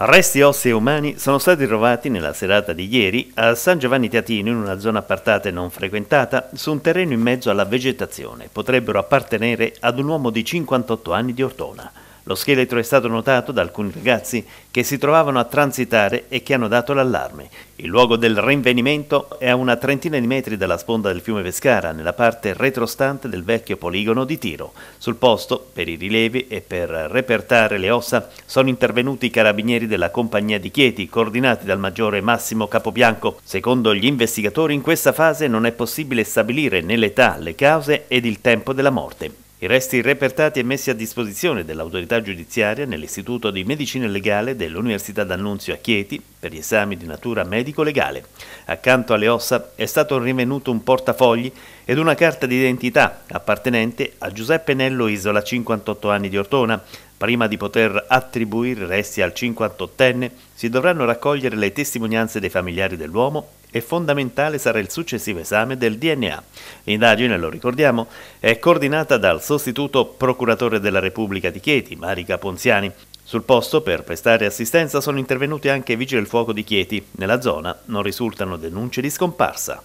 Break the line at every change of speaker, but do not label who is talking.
Resti ossei umani sono stati trovati nella serata di ieri a San Giovanni Teatino in una zona appartata e non frequentata su un terreno in mezzo alla vegetazione. Potrebbero appartenere ad un uomo di 58 anni di Ortona. Lo scheletro è stato notato da alcuni ragazzi che si trovavano a transitare e che hanno dato l'allarme. Il luogo del rinvenimento è a una trentina di metri dalla sponda del fiume Pescara, nella parte retrostante del vecchio poligono di Tiro. Sul posto, per i rilevi e per repertare le ossa, sono intervenuti i carabinieri della compagnia di Chieti, coordinati dal maggiore Massimo Capobianco. Secondo gli investigatori, in questa fase non è possibile stabilire né l'età, le cause ed il tempo della morte. I resti repertati e messi a disposizione dell'autorità giudiziaria nell'Istituto di Medicina Legale dell'Università d'Annunzio a Chieti per gli esami di natura medico-legale. Accanto alle ossa è stato rinvenuto un portafogli ed una carta d'identità appartenente a Giuseppe Nello Isola, 58 anni di Ortona, Prima di poter attribuire resti al 58enne, si dovranno raccogliere le testimonianze dei familiari dell'uomo e fondamentale sarà il successivo esame del DNA. L'indagine, lo ricordiamo, è coordinata dal sostituto procuratore della Repubblica di Chieti, Marica Ponziani. Sul posto, per prestare assistenza, sono intervenuti anche i vigili del fuoco di Chieti. Nella zona non risultano denunce di scomparsa.